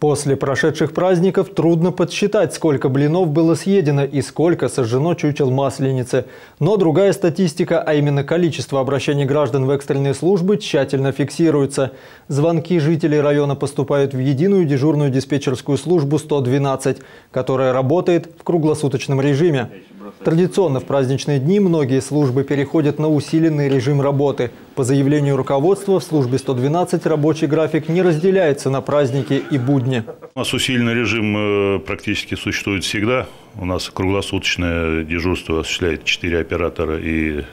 После прошедших праздников трудно подсчитать, сколько блинов было съедено и сколько сожжено чучел масленицы. Но другая статистика, а именно количество обращений граждан в экстренные службы, тщательно фиксируется. Звонки жителей района поступают в единую дежурную диспетчерскую службу 112, которая работает в круглосуточном режиме. Традиционно в праздничные дни многие службы переходят на усиленный режим работы. По заявлению руководства, в службе 112 рабочий график не разделяется на праздники и будни. У нас усиленный режим э, практически существует всегда. У нас круглосуточное дежурство осуществляет 4 оператора и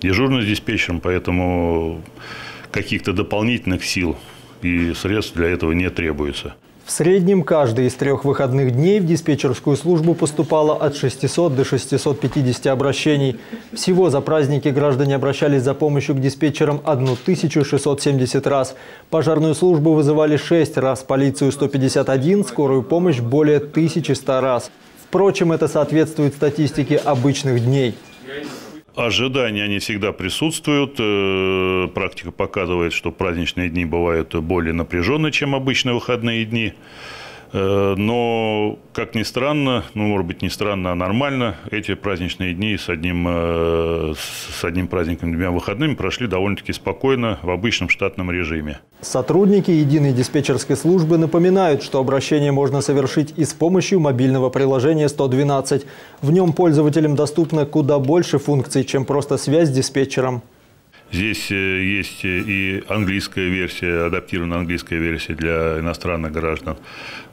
дежурный с диспетчером, поэтому каких-то дополнительных сил и средств для этого не требуется. В среднем каждый из трех выходных дней в диспетчерскую службу поступало от 600 до 650 обращений. Всего за праздники граждане обращались за помощью к диспетчерам 1670 раз. Пожарную службу вызывали 6 раз, полицию 151, скорую помощь более 1100 раз. Впрочем, это соответствует статистике обычных дней. Ожидания, они всегда присутствуют. Э, практика показывает, что праздничные дни бывают более напряженные, чем обычные выходные дни. Э, но, как ни странно, ну, может быть, не странно, а нормально, эти праздничные дни с одним, э, с одним праздником, двумя выходными прошли довольно-таки спокойно в обычном штатном режиме. Сотрудники единой диспетчерской службы напоминают, что обращение можно совершить и с помощью мобильного приложения 112. В нем пользователям доступно куда больше функций, чем просто связь с диспетчером. Здесь э, есть и английская версия, адаптированная английская версия для иностранных граждан.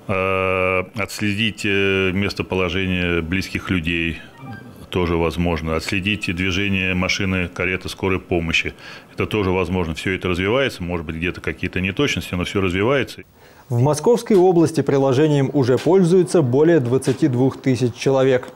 Э, отследить э, местоположение близких людей тоже возможно. Отследить движение машины, кареты скорой помощи. Это тоже возможно. Все это развивается. Может быть, где-то какие-то неточности, но все развивается. В Московской области приложением уже пользуются более 22 тысяч человек.